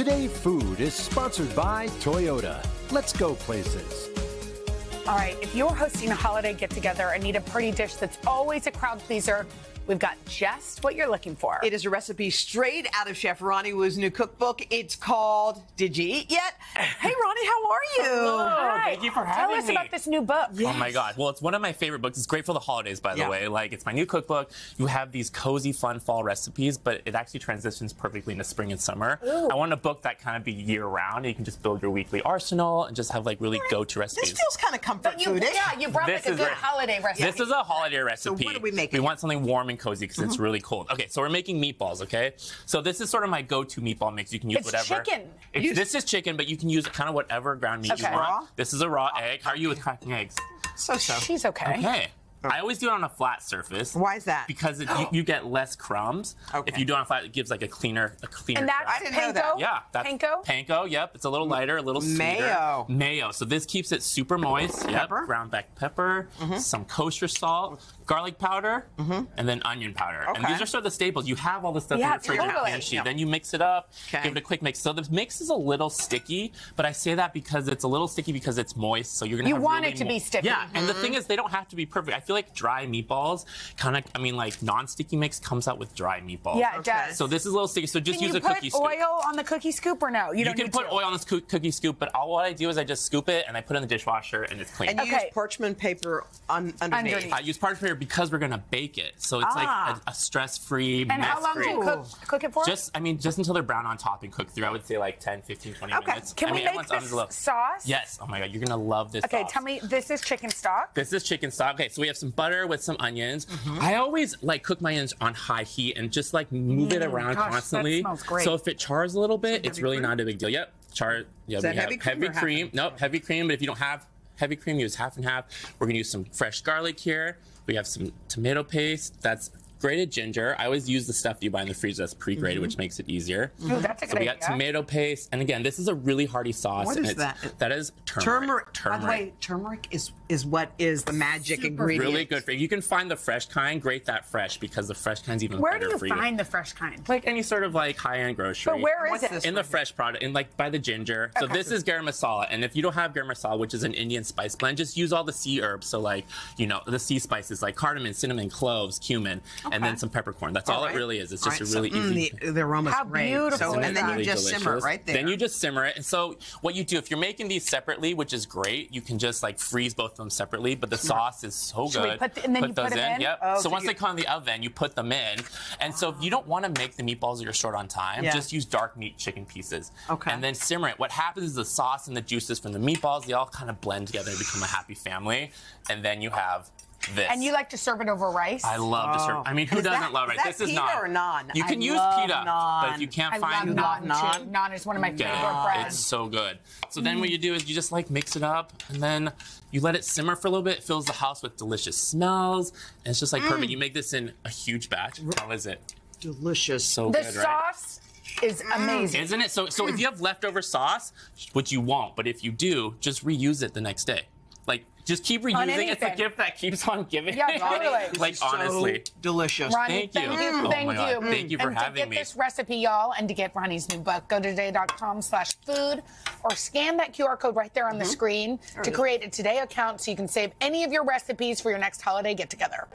Today Food is sponsored by Toyota. Let's go places. All right, if you're hosting a holiday get together and need a party dish that's always a crowd pleaser, We've got just what you're looking for. It is a recipe straight out of Chef Ronnie Woo's new cookbook. It's called Did You Eat Yet? Hey, Ronnie, how are you? Hello. Hi. Thank you for having me. Tell us me. about this new book. Oh my god. Well, it's one of my favorite books. It's great for the holidays, by the Yeah. way. Like it's my new cookbook. You have these cozy, fun fall recipes, but it actually transitions perfectly into spring and summer. I want a book that kind of be year round. You can just build your weekly arsenal and just have like really go-to recipes. This feels kind of comfort But you, foodish. yeah, you brought This like a good right. holiday recipe. This is a holiday recipe. what are we making? We want something warm and cozy because it's mm-hmm. really cold. Okay, so we're making meatballs. Okay, so this is sort of my go-to meatball mix. You can use It's whatever. chicken. It's, this is chicken, but you can use kind of whatever ground meat Okay. you want. Raw? This is a raw egg. How are you with cracking eggs? So so. She's okay. Okay. I always do it on a flat surface. Why is that? Because it, you, you get less crumbs. Okay. If you do it on a flat, it gives like a cleaner, a cleaner. And that's crust. didn't know panko. that. yeah, that's panko. Panko, yep. It's a little lighter, a little sweeter. Mayo. Mayo. So this keeps it super moist. Yep. Pepper. Ground black pepper, mm-hmm. some kosher salt, garlic powder, and then onion powder. And Okay. these are sort of the staples. You have all this stuff Yeah, in the fridge and totally. pan sheet. Yeah. Then you mix it up, Okay. give it a quick mix. So the mix is a little sticky, but I say that because it's a little sticky because it's moist. So you're gonna You have want really it to mo- be sticky. Yeah, and the Mm-hmm. thing is, they don't have to be perfect. I feel like dry meatballs kind of. I mean, like non-sticky mix comes out with dry meatballs. Yeah, it Okay. does. So this is a little sticky. So just Can use you a put cookie scoop. oil on the cookie scoop or no? You, You don't can need put to. oil on this coo- cookie scoop, but all what I do is I just scoop it and I put it in the dishwasher and it's clean. And you Okay. use parchment paper on, underneath. Underneath. I use parchment paper because we're gonna bake it, so it's Ah. like a, a stress-free, And how long do mess-free. you cook, cook it for? Just, I mean, just until they're brown on top and cooked through. I would say like 10, 15, 20 Okay. minutes. Can I we mean, make everyone's this ovens low. sauce? Yes. Oh my god, you're gonna love this. Okay, sauce. tell me. This is chicken stock. This is chicken stock. Okay, so we have some butter with some onions. Mm-hmm. I always like cook my onions on high heat and just like move it around Mm, gosh, that constantly. smells great. So if it chars a little bit, it's really cream? not a big deal. Yep, char. Yeah, that we have heavy cream heavy or half cream. and- Nope, heavy cream. But if you don't have heavy cream, use half and half. We're gonna use some fresh garlic here. We have some tomato paste. That's grated ginger. I always use the stuff you buy in the freezer that's pre-grated, Mm-hmm. which makes it easier. Ooh, that's a So good we got idea. tomato paste, and again, this is a really hearty sauce. What and is it's- that? That is turmeric. Turmeric. Turmeric. By the way, turmeric is is what is the magic ingredient. It's really good for you. You can find the fresh kind. Grate that fresh because the fresh kind's even Where better do you for you. find the fresh kind? like any sort of like high-end grocery. But where is What's it? this? in the fresh product, in like by the ginger. So this is garam masala, and if you don't have garam masala, which is an Indian spice blend, just use all the C herbs. So like you know the C spices like cardamom, cinnamon, cloves, cumin, and then some peppercorn. That's all, right. it really is. It's All just right, a really so, mm, easy. the, the aroma's How great. beautiful So, is and then that? you just simmer it right there. Then you just simmer it. And so what you do, if you're making these separately, which is great, you can just like freeze both of them separately. But the sauce is so Should we good. put the- and then you those put 'em in? Yep. Oh, so, so once you- they come in the oven, you put them in. And so if you don't want to make the meatballs that you're short on time, Yeah. just use dark meat chicken pieces. Okay. And then simmer it. What happens is the sauce and the juices from the meatballs, they all kind of blend together and become a happy family. And then you have this. And you like to serve it over rice? I love to serve. I mean, who Is doesn't that- love is it? that This is pita naan. or naan? You can I use love pita, but if you can't I find love naan, naan. too. Naan is one of my favorite yeah, breads. it's so good. So then what you do is you just like mix it up and then you let it simmer for a little bit. It fills the house with delicious smells. And it's just like Mm. perfect. You make this in a huge batch. How is it? delicious. So the good, right? sauce is amazing. Isn't it? So so if you have leftover sauce, which you won't, but if you do, just reuse it the next day. Like just keep reusing. It's a gift that keeps on giving. Yeah, totally. like So honestly. delicious. Ronnie, Thank you. Thank you. Oh thank my you. God. Thank you for and having to get me. this recipe, y'all, and to get Ronnie's new book, go to today.com slash food or scan that QR code right there on the screen to create a Today account so you can save any of your recipes for your next holiday get together.